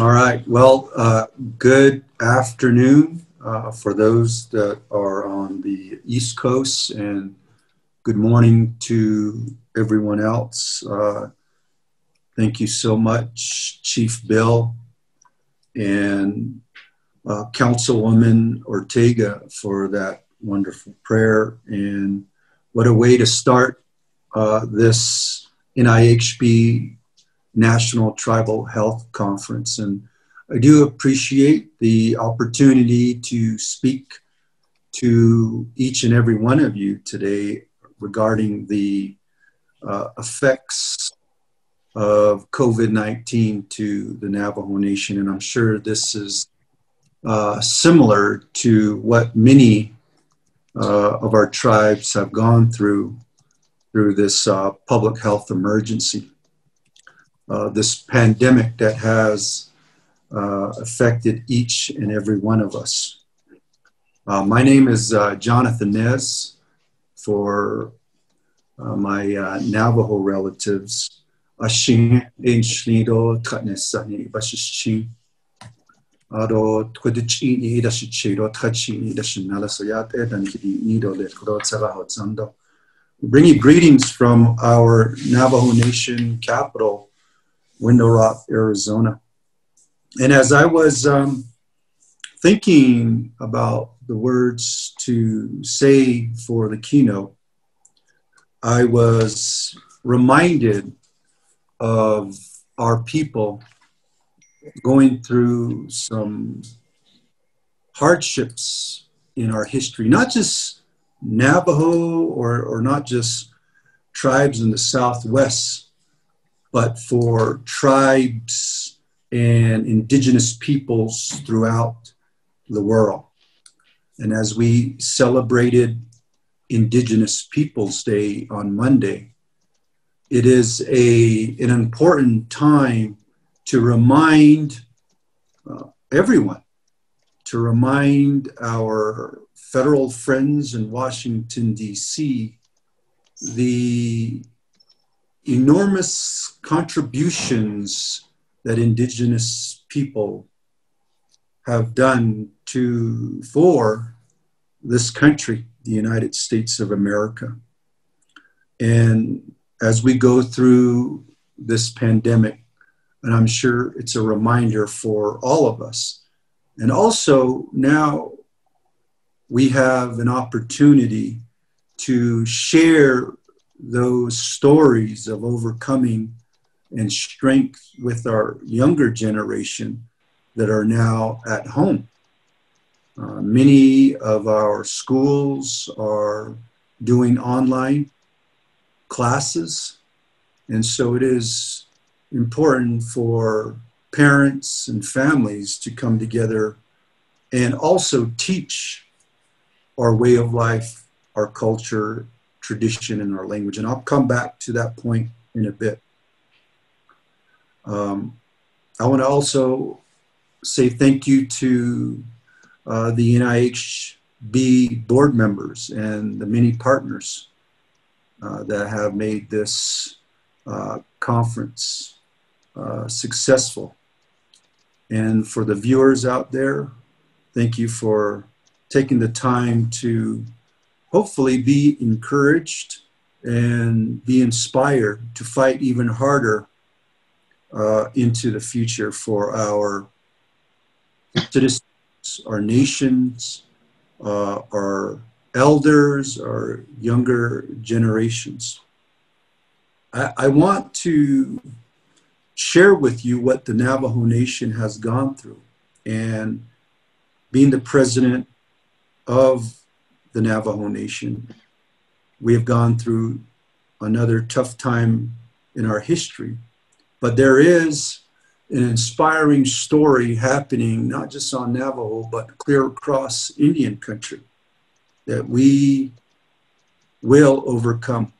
All right. Well, uh, good afternoon uh, for those that are on the East Coast, and good morning to everyone else. Uh, thank you so much, Chief Bill and uh, Councilwoman Ortega, for that wonderful prayer. And what a way to start uh, this NIHB National Tribal Health Conference. And I do appreciate the opportunity to speak to each and every one of you today regarding the uh, effects of COVID 19 to the Navajo Nation. And I'm sure this is uh, similar to what many uh, of our tribes have gone through through this uh, public health emergency uh, this pandemic that has uh, affected each and every one of us. Uh, my name is uh, Jonathan Nez. For uh, my Navajo relatives, Ashin Inshnido Tatnesani Bashishin. Ado Twidichini Dashichiro Tachini Dashinala Sayat Nido Let Tsarahot Zando. Bring you greetings from our Navajo Nation capital, Window Rock, Arizona. And as I was um, thinking about the words to say for the keynote, I was reminded of our people going through some hardships in our history, not just Navajo or, or not just tribes in the Southwest, but for tribes and indigenous peoples throughout the world. And as we celebrated Indigenous Peoples Day on Monday, it is a, an important time to remind uh, everyone, to remind our federal friends in Washington, D.C., the enormous contributions that indigenous people have done to for this country, the United States of America. And as we go through this pandemic, and I'm sure it's a reminder for all of us. And also now we have an opportunity to share those stories of overcoming and strength with our younger generation that are now at home. Uh, many of our schools are doing online classes, and so it is important for parents and families to come together and also teach our way of life, our culture, tradition in our language. And I'll come back to that point in a bit. Um, I want to also say thank you to uh, the NIHB board members and the many partners uh, that have made this uh, conference uh, successful. And for the viewers out there, thank you for taking the time to hopefully be encouraged and be inspired to fight even harder uh, into the future for our citizens, our nations, uh, our elders, our younger generations. I, I want to share with you what the Navajo Nation has gone through. And being the president of the Navajo Nation. We have gone through another tough time in our history, but there is an inspiring story happening not just on Navajo, but clear across Indian country that we will overcome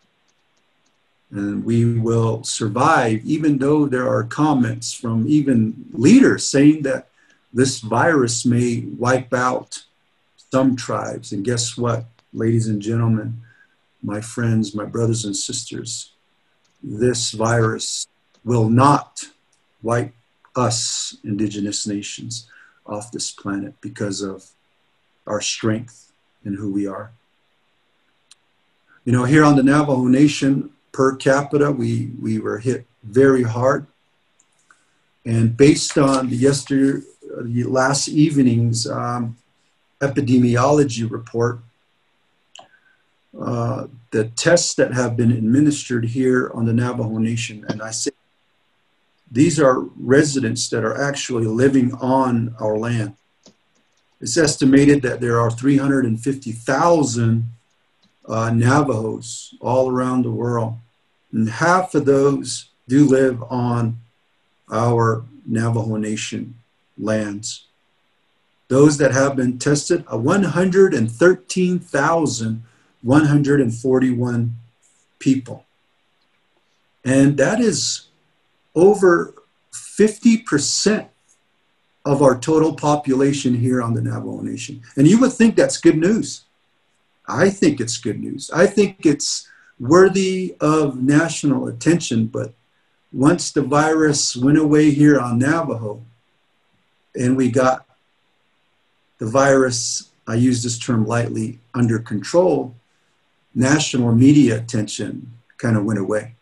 and we will survive, even though there are comments from even leaders saying that this virus may wipe out some tribes. And guess what, ladies and gentlemen, my friends, my brothers and sisters, this virus will not wipe us, indigenous nations, off this planet because of our strength and who we are. You know, here on the Navajo Nation, per capita, we, we were hit very hard. And based on the yesterday, the last evening's um, epidemiology report, uh, the tests that have been administered here on the Navajo Nation, and I say these are residents that are actually living on our land. It's estimated that there are 350,000 uh, Navajos all around the world, and half of those do live on our Navajo Nation lands. Those that have been tested, 113,141 people. And that is over 50% of our total population here on the Navajo Nation. And you would think that's good news. I think it's good news. I think it's worthy of national attention, but once the virus went away here on Navajo and we got the virus, I use this term lightly, under control, national media attention kind of went away.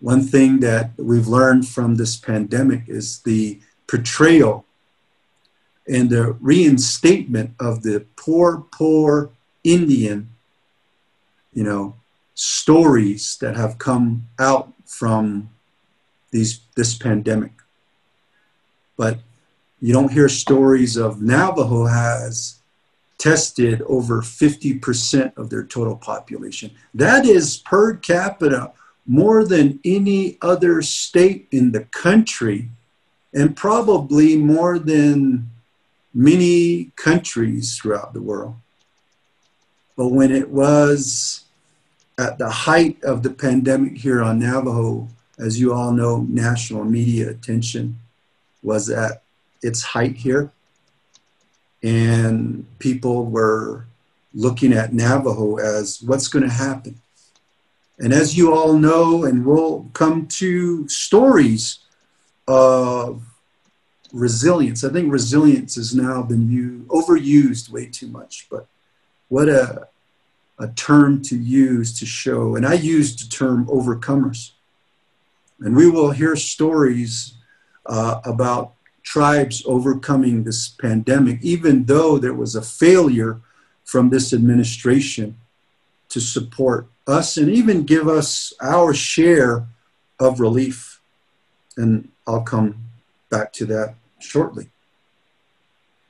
One thing that we've learned from this pandemic is the portrayal and the reinstatement of the poor, poor Indian, you know, stories that have come out from these this pandemic. But you don't hear stories of Navajo has tested over 50% of their total population. That is per capita more than any other state in the country and probably more than many countries throughout the world. But when it was at the height of the pandemic here on Navajo, as you all know, national media attention was at its height here. And people were looking at Navajo as what's going to happen. And as you all know, and we'll come to stories of resilience. I think resilience has now been used, overused way too much, but what a a term to use to show, and I used the term overcomers. And we will hear stories uh, about tribes overcoming this pandemic, even though there was a failure from this administration to support us and even give us our share of relief. And I'll come back to that shortly.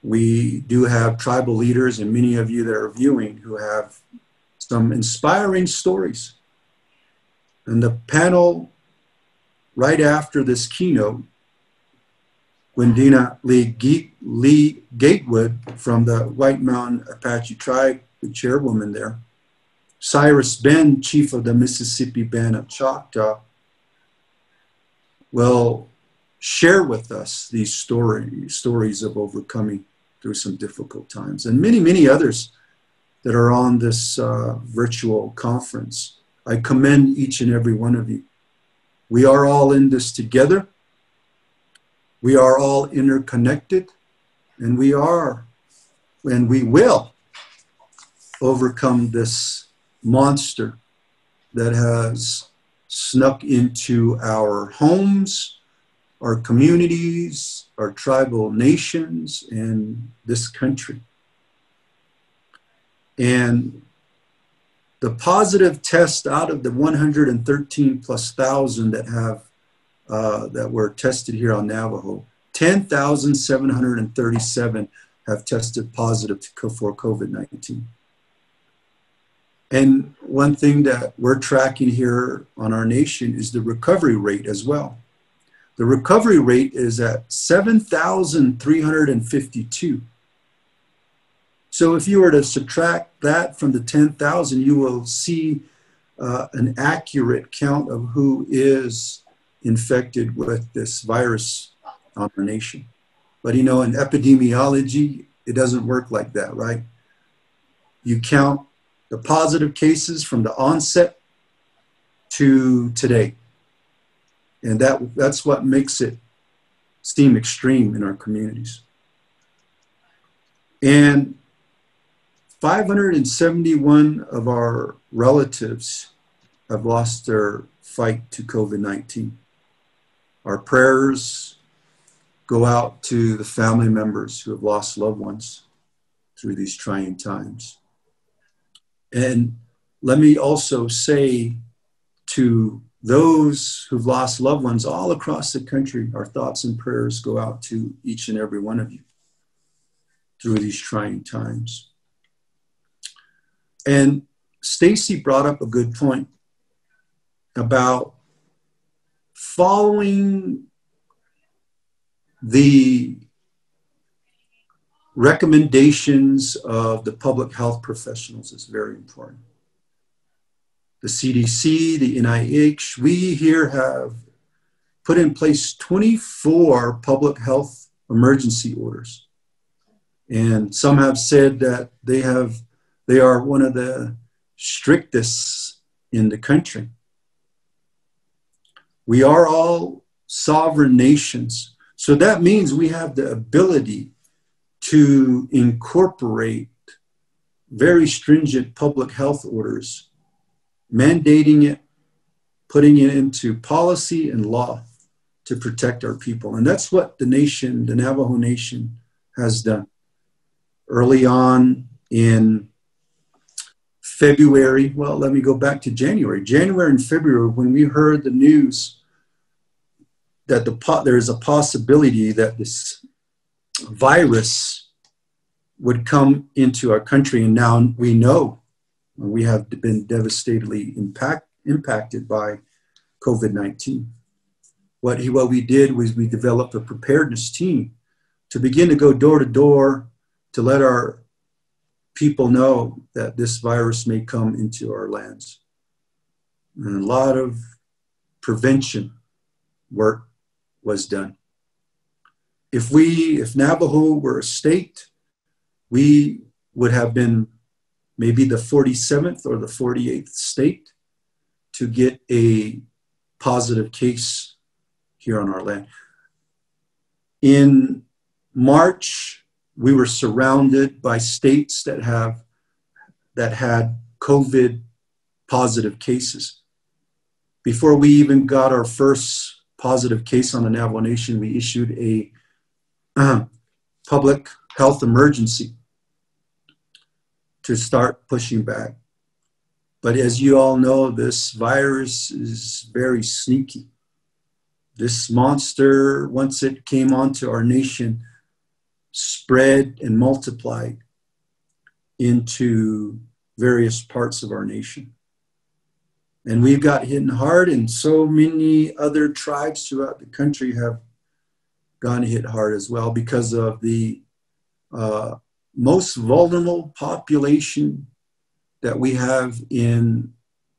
We do have tribal leaders, and many of you that are viewing who have some inspiring stories. And the panel right after this keynote, Gwendena Lee, Lee Gatewood from the White Mountain Apache tribe, the chairwoman there, Cyrus Ben, chief of the Mississippi Band of Choctaw, will share with us these stories, stories of overcoming through some difficult times, and many, many others that are on this uh, virtual conference. I commend each and every one of you. We are all in this together. We are all interconnected, and we are, and we will overcome this monster that has snuck into our homes, our communities, our tribal nations, and this country. And the positive test out of the 113 plus thousand that have uh, that were tested here on Navajo, 10,737 have tested positive for COVID-19. And one thing that we're tracking here on our nation is the recovery rate as well. The recovery rate is at 7,352. So if you were to subtract that from the 10,000, you will see uh, an accurate count of who is infected with this virus on our nation. But you know, in epidemiology, it doesn't work like that, right? You count the positive cases from the onset to today. And that, that's what makes it seem extreme in our communities. And 571 of our relatives have lost their fight to COVID 19. Our prayers go out to the family members who have lost loved ones through these trying times. And let me also say to those who've lost loved ones all across the country, our thoughts and prayers go out to each and every one of you through these trying times. And Stacy brought up a good point about following the recommendations of the public health professionals is very important. The CDC, the NIH, we here have put in place 24 public health emergency orders. And some have said that they have they are one of the strictest in the country. We are all sovereign nations. So that means we have the ability to incorporate very stringent public health orders, mandating it, putting it into policy and law to protect our people. And that's what the nation, the Navajo Nation, has done. Early on in February, well, let me go back to January. January and February, when we heard the news that the there is a possibility that this virus would come into our country, and now we know we have been devastatingly impact, impacted by COVID 19. What, he, what we did was we developed a preparedness team to begin to go door to door to let our people know that this virus may come into our lands. And a lot of prevention work was done. If we, if Navajo were a state, we would have been maybe the 47th or the 48th state to get a positive case here on our land. In March, we were surrounded by states that have that had COVID positive cases. Before we even got our first positive case on the Navajo Nation, we issued a uh, public health emergency to start pushing back. But as you all know, this virus is very sneaky. This monster, once it came onto our nation, spread and multiplied into various parts of our nation. And we've got hit hard, and so many other tribes throughout the country have gone hit hard as well because of the uh, most vulnerable population that we have in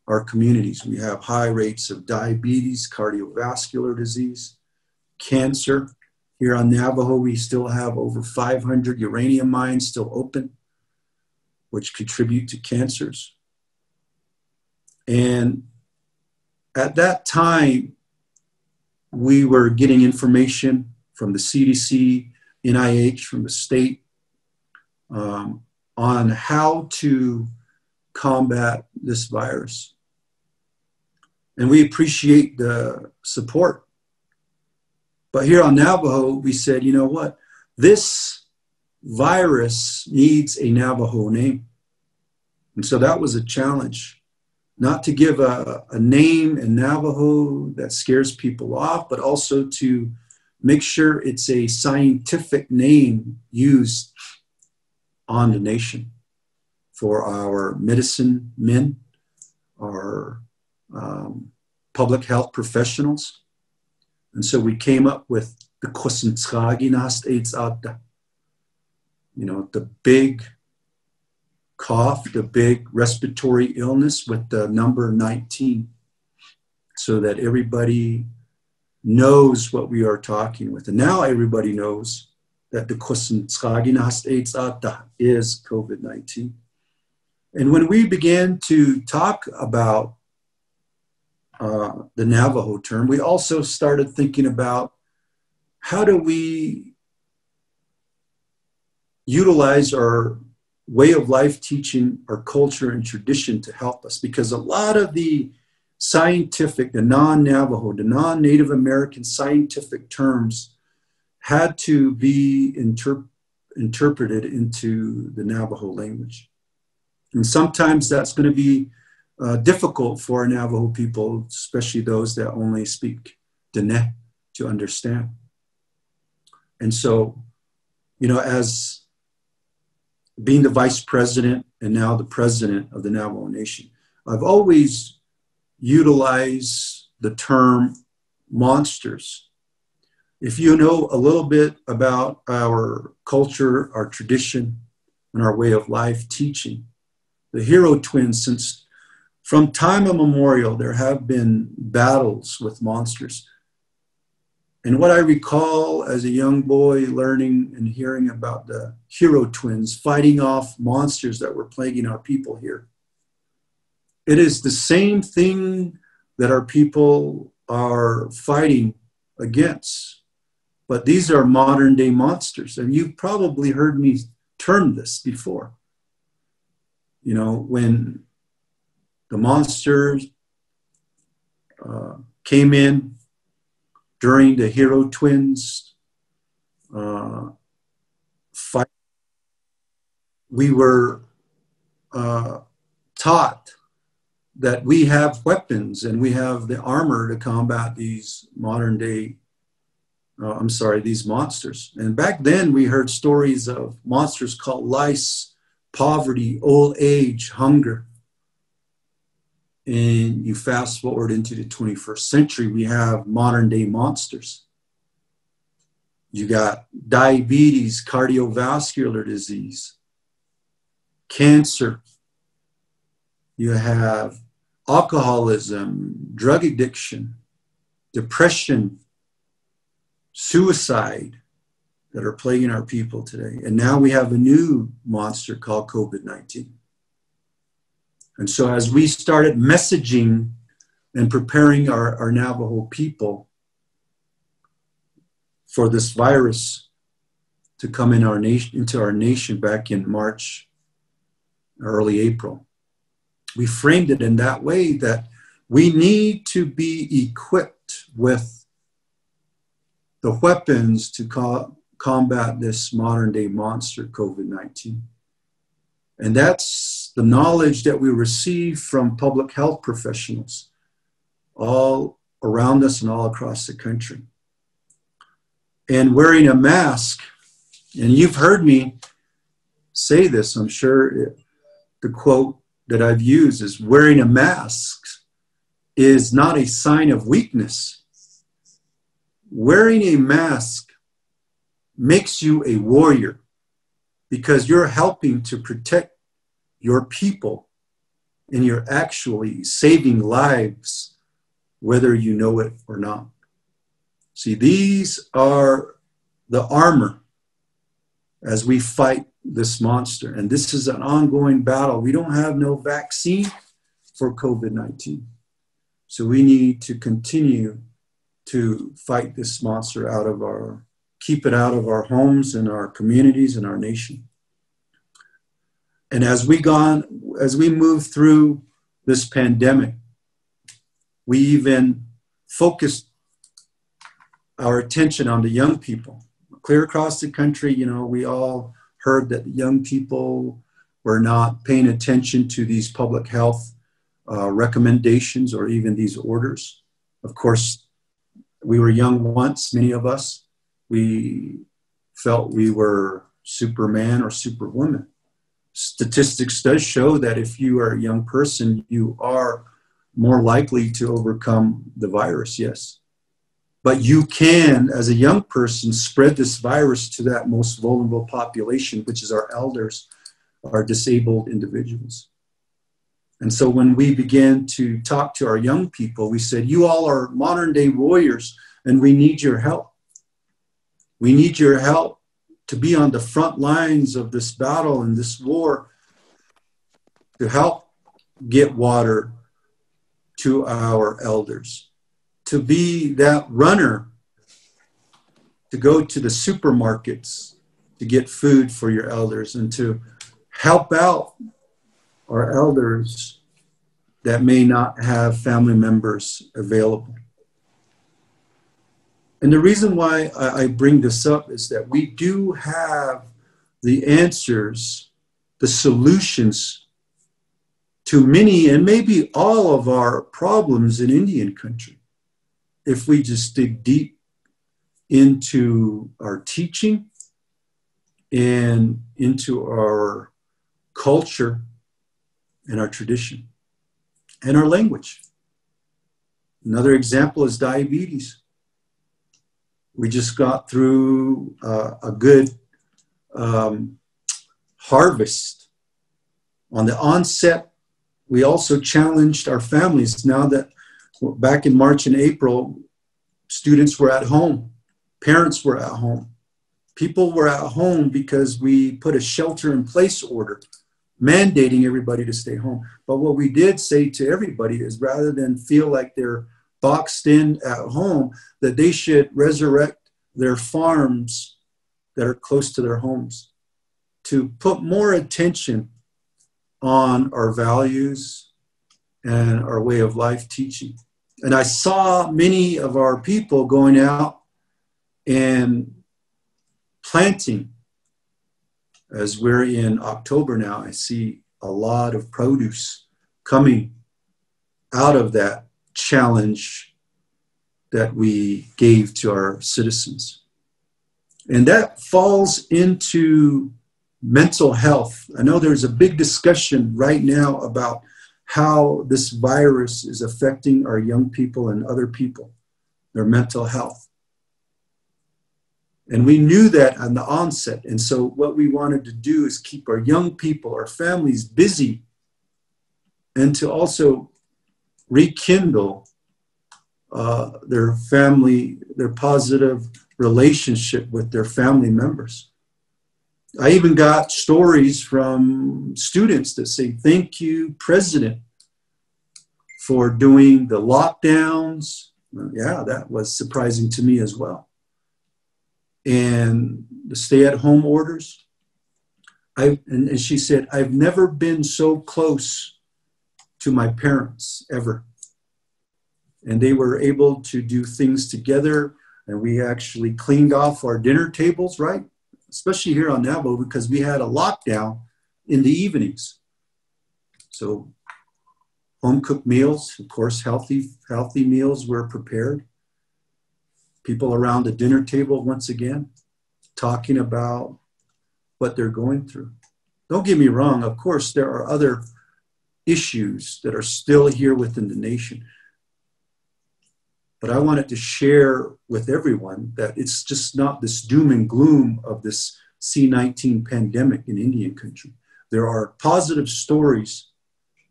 our communities. We have high rates of diabetes, cardiovascular disease, cancer. Here on Navajo, we still have over 500 uranium mines still open, which contribute to cancers. And at that time, we were getting information from the CDC, NIH, from the state um, on how to combat this virus. And we appreciate the support. But here on Navajo, we said, you know what? This virus needs a Navajo name. And so that was a challenge not to give a, a name in Navajo that scares people off, but also to make sure it's a scientific name used on the nation for our medicine men, our um, public health professionals. And so we came up with the Kosentschaginast AIDS You know, the big cough, the big respiratory illness with the number 19, so that everybody knows what we are talking with. And now everybody knows that the is COVID 19. And when we began to talk about uh, the Navajo term, we also started thinking about how do we utilize our way of life teaching, our culture and tradition to help us? Because a lot of the scientific, the non Navajo, the non Native American scientific terms had to be inter- interpreted into the Navajo language. And sometimes that's going to be uh, difficult for Navajo people, especially those that only speak Diné, to understand. And so, you know, as being the vice president and now the president of the Navajo Nation, I've always utilized the term monsters. If you know a little bit about our culture, our tradition, and our way of life teaching, the hero twins, since from time immemorial, there have been battles with monsters. And what I recall as a young boy learning and hearing about the hero twins fighting off monsters that were plaguing our people here it is the same thing that our people are fighting against. But these are modern day monsters. And you've probably heard me term this before. You know, when the monsters uh, came in during the Hero Twins uh, fight, we were uh, taught that we have weapons and we have the armor to combat these modern day uh, i'm sorry these monsters. And back then we heard stories of monsters called lice poverty old age hunger and you fast forward into the 21st century we have modern day monsters you got diabetes cardiovascular disease cancer you have alcoholism, drug addiction, depression, suicide that are plaguing our people today. And now we have a new monster called COVID 19. And so, as we started messaging and preparing our, our Navajo people for this virus to come in our nation, into our nation back in March, early April, we framed it in that way that we need to be equipped with the weapons to co- combat this modern day monster, COVID 19. And that's the knowledge that we receive from public health professionals all around us and all across the country. And wearing a mask, and you've heard me say this, I'm sure the quote, that I've used is wearing a mask is not a sign of weakness. Wearing a mask makes you a warrior because you're helping to protect your people and you're actually saving lives, whether you know it or not. See, these are the armor as we fight this monster. And this is an ongoing battle. We don't have no vaccine for COVID 19. So we need to continue to fight this monster out of our, keep it out of our homes and our communities and our nation. And as we gone, as we move through this pandemic, we even focused our attention on the young people. Clear across the country, you know, we all heard that young people were not paying attention to these public health uh, recommendations or even these orders. Of course, we were young once, many of us. We felt we were Superman or Superwoman. Statistics does show that if you are a young person, you are more likely to overcome the virus, yes. But you can, as a young person, spread this virus to that most vulnerable population, which is our elders, our disabled individuals. And so when we began to talk to our young people, we said, You all are modern day warriors, and we need your help. We need your help to be on the front lines of this battle and this war to help get water to our elders to be that runner to go to the supermarkets to get food for your elders and to help out our elders that may not have family members available. And the reason why I, bring this up is that we do have the answers, the solutions to many and maybe all of our problems in Indian country if we just dig deep into our teaching and into our culture and our tradition and our language. Another example is diabetes. We just got through uh, a good um, harvest. On the onset, we also challenged our families now that back in March and April, students were at home, parents were at home. People were at home because we put a shelter in place order mandating everybody to stay home. But what we did say to everybody is rather than feel like they're boxed in at home, that they should resurrect their farms that are close to their homes to put more attention on our values and our way of life teaching. And I saw many of our people going out and planting as we're in October now, I see a lot of produce coming out of that challenge that we gave to our citizens. And that falls into mental health. I know there's a big discussion right now about how this virus is affecting our young people and other people, their mental health. And we knew that on the onset. And so, what we wanted to do is keep our young people, our families busy, and to also rekindle uh, their family, their positive relationship with their family members. I even got stories from students that say, Thank you, President, for doing the lockdowns. Yeah, that was surprising to me as well and the stay at home orders. I, and, and she said, I've never been so close to my parents ever. And they were able to do things together. And we actually cleaned off our dinner tables, right? Especially here on Nabo because we had a lockdown in the evenings. So home cooked meals, of course, healthy, healthy meals were prepared people around the dinner table once again, talking about what they're going through. Don't get me wrong, of course, there are other issues that are still here within the nation. But I wanted to share with everyone that it's just not this doom and gloom of this C19 pandemic in Indian country. There are positive stories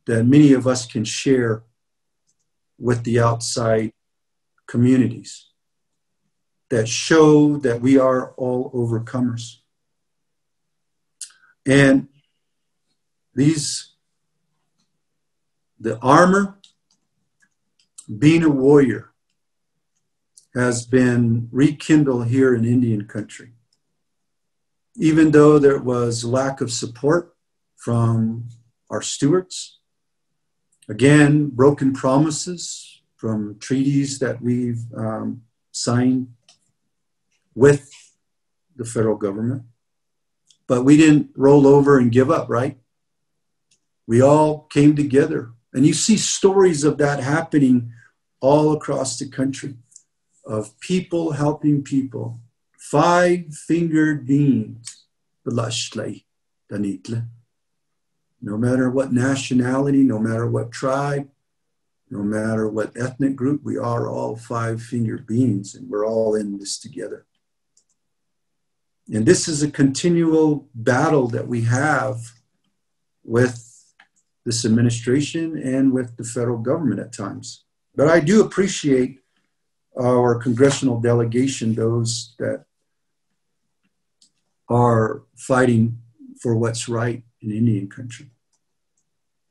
that many of us can share with the outside communities that show that we are all overcomers. And these, the armor, being a warrior, has been rekindled here in Indian country. Even though there was lack of support from our stewards, again, broken promises from treaties that we've um, signed with the federal government. But we didn't roll over and give up, right? We all came together. And you see stories of that happening all across the country of people helping people. Five fingered beings, No matter what nationality, no matter what tribe, no matter what ethnic group, we are all five fingered beings and we're all in this together. And this is a continual battle that we have with this administration and with the federal government at times. But I do appreciate our congressional delegation, those that are fighting for what's right in Indian country.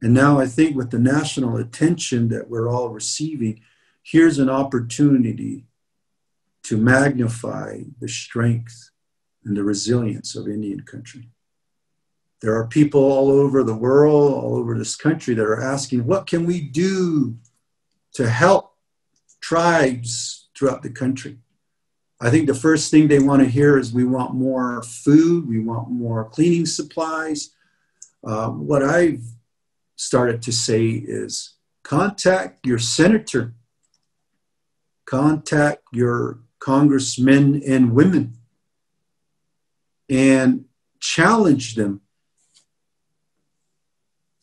And now I think with the national attention that we're all receiving, here's an opportunity to magnify the strength and the resilience of Indian country. There are people all over the world, all over this country, that are asking, what can we do to help tribes throughout the country? I think the first thing they want to hear is we want more food, we want more cleaning supplies. Uh, what I've started to say is contact your senator, contact your congressmen and women, and challenge them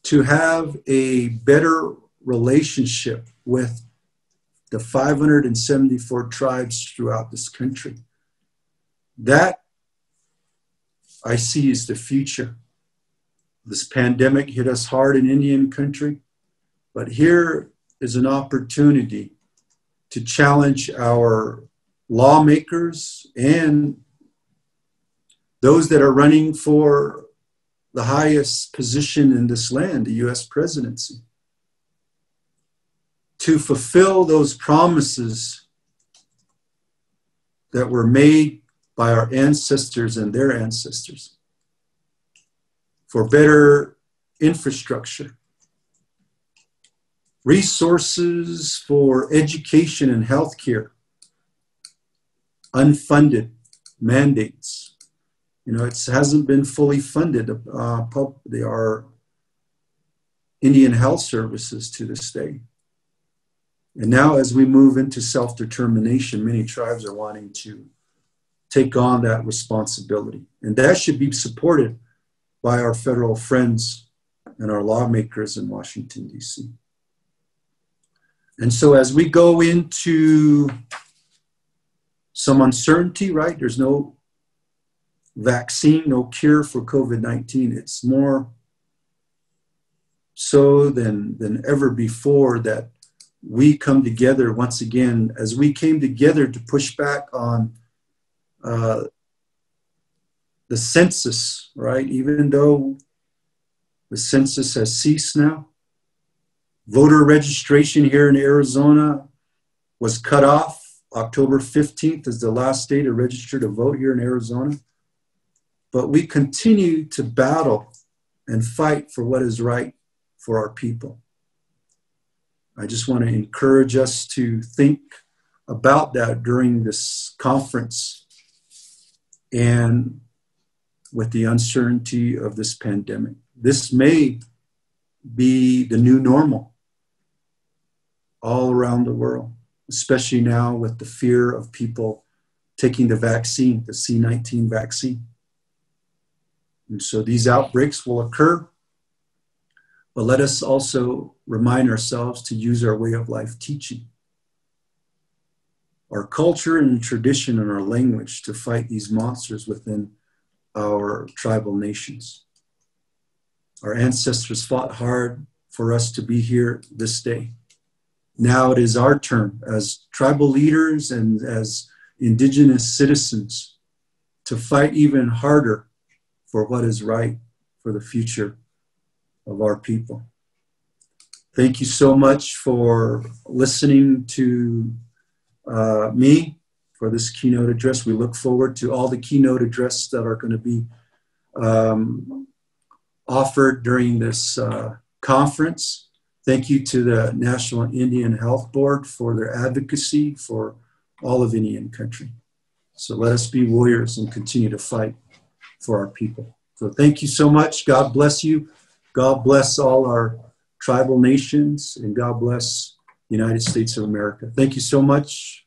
to have a better relationship with the 574 tribes throughout this country. That I see is the future. This pandemic hit us hard in Indian country, but here is an opportunity to challenge our lawmakers and those that are running for the highest position in this land, the US presidency to fulfill those promises that were made by our ancestors and their ancestors for better infrastructure, resources for education and healthcare, unfunded mandates. You know, it hasn't been fully funded. Uh, they are Indian health services to this day. And now, as we move into self determination, many tribes are wanting to take on that responsibility. And that should be supported by our federal friends and our lawmakers in Washington, D.C. And so, as we go into some uncertainty, right? There's no vaccine, no cure for COVID 19. It's more so than, than ever before that we come together once again as we came together to push back on uh, the census, right? Even though the census has ceased now, voter registration here in Arizona was cut off. October 15th is the last day to register to vote here in Arizona. But we continue to battle and fight for what is right for our people. I just want to encourage us to think about that during this conference and with the uncertainty of this pandemic. This may be the new normal all around the world, especially now with the fear of people taking the vaccine, the C19 vaccine. And so these outbreaks will occur but let us also remind ourselves to use our way of life teaching, our culture and tradition and our language to fight these monsters within our tribal nations. Our ancestors fought hard for us to be here this day. Now it is our turn as tribal leaders and as indigenous citizens to fight even harder for what is right for the future of our people. Thank you so much for listening to uh, me for this keynote address. We look forward to all the keynote addresses that are going to be um, offered during this uh, conference. Thank you to the National Indian Health Board for their advocacy for all of Indian country. So let us be warriors and continue to fight for our people. So thank you so much. God bless you. God bless all our tribal nations and God bless the United States of America. Thank you so much.